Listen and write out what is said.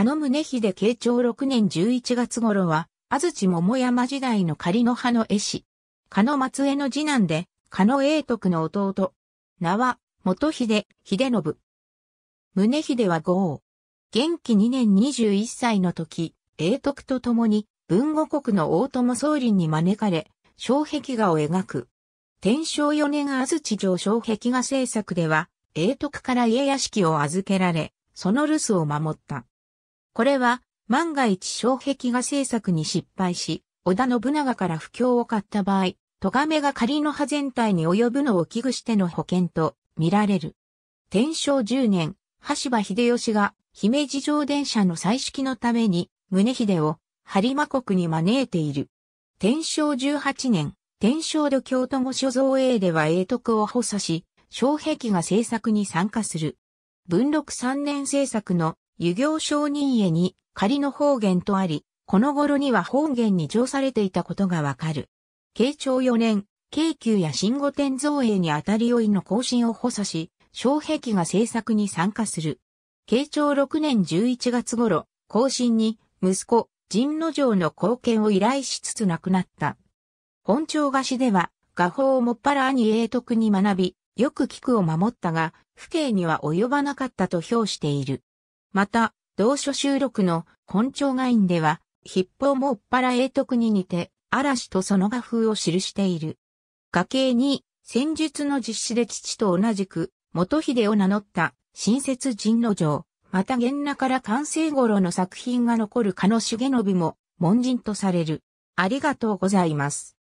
加野宗秀慶長6年11月頃は、安土桃山時代の仮の葉の絵師。加野松江の次男で、加野永徳の弟。名は、元秀、秀信。宗秀は豪。元気2年21歳の時、永徳と共に、文後国の大友総林に招かれ、小壁画を描く。天正4年安土城小壁画制作では、永徳から家屋敷を預けられ、その留守を守った。これは、万が一小壁画制作に失敗し、織田信長から不況を買った場合、咎めが仮の葉全体に及ぶのを危惧しての保険と見られる。天正10年、橋場秀吉が姫路城電車の再式のために、宗秀を播磨国に招いている。天正18年、天正土京都御所造営では永徳を補佐し、小壁画制作に参加する。文禄3年制作の湯行商人家に仮の方言とあり、この頃には方言に上されていたことがわかる。慶長4年、京急や新御天造営にあたり追いの更新を補佐し、小壁画制作に参加する。慶長6年11月頃、更新に息子、神野城の貢献を依頼しつつ亡くなった。本朝菓子では、画法をもっぱら兄永徳に学び、よく聞くを守ったが、父兄には及ばなかったと評している。また、同書収録の本朝画院では、筆法もっぱら永徳に似て、嵐とその画風を記している。画形に、戦術の実施で父と同じく、元秀を名乗った新設神の城、また源那から完成頃の作品が残る加野重信も、門人とされる。ありがとうございます。